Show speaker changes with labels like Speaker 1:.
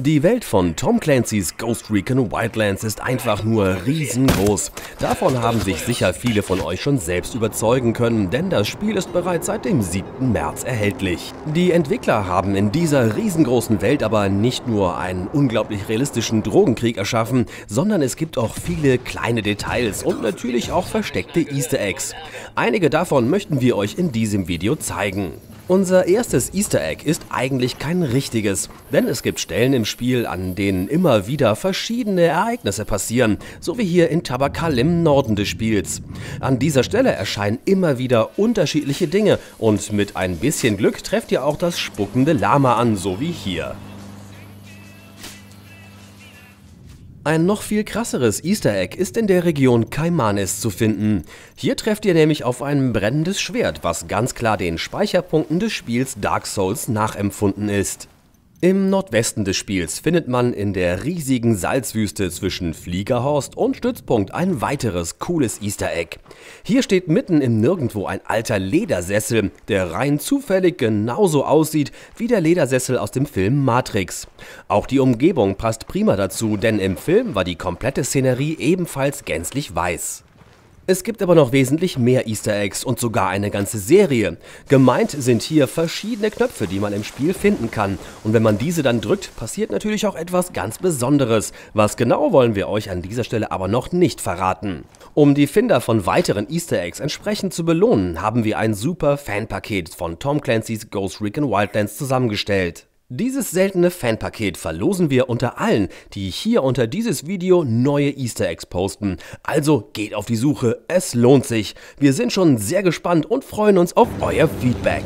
Speaker 1: Die Welt von Tom Clancy's Ghost Recon Wildlands ist einfach nur riesengroß. Davon haben sich sicher viele von euch schon selbst überzeugen können, denn das Spiel ist bereits seit dem 7. März erhältlich. Die Entwickler haben in dieser riesengroßen Welt aber nicht nur einen unglaublich realistischen Drogenkrieg erschaffen, sondern es gibt auch viele kleine Details und natürlich auch versteckte Easter Eggs. Einige davon möchten wir euch in diesem Video zeigen. Unser erstes Easter Egg ist eigentlich kein richtiges, denn es gibt Stellen im Spiel, an denen immer wieder verschiedene Ereignisse passieren, so wie hier in Tabakal im Norden des Spiels. An dieser Stelle erscheinen immer wieder unterschiedliche Dinge und mit ein bisschen Glück trefft ihr auch das spuckende Lama an, so wie hier. Ein noch viel krasseres Easter Egg ist in der Region Kaimanes zu finden. Hier trefft ihr nämlich auf ein brennendes Schwert, was ganz klar den Speicherpunkten des Spiels Dark Souls nachempfunden ist. Im Nordwesten des Spiels findet man in der riesigen Salzwüste zwischen Fliegerhorst und Stützpunkt ein weiteres cooles Easter Egg. Hier steht mitten im Nirgendwo ein alter Ledersessel, der rein zufällig genauso aussieht wie der Ledersessel aus dem Film Matrix. Auch die Umgebung passt prima dazu, denn im Film war die komplette Szenerie ebenfalls gänzlich weiß. Es gibt aber noch wesentlich mehr Easter Eggs und sogar eine ganze Serie. Gemeint sind hier verschiedene Knöpfe, die man im Spiel finden kann. Und wenn man diese dann drückt, passiert natürlich auch etwas ganz Besonderes. Was genau wollen wir euch an dieser Stelle aber noch nicht verraten. Um die Finder von weiteren Easter Eggs entsprechend zu belohnen, haben wir ein super Fanpaket von Tom Clancy's Ghost Recon Wildlands zusammengestellt. Dieses seltene Fanpaket verlosen wir unter allen, die hier unter dieses Video neue Easter Eggs posten. Also geht auf die Suche, es lohnt sich. Wir sind schon sehr gespannt und freuen uns auf euer Feedback.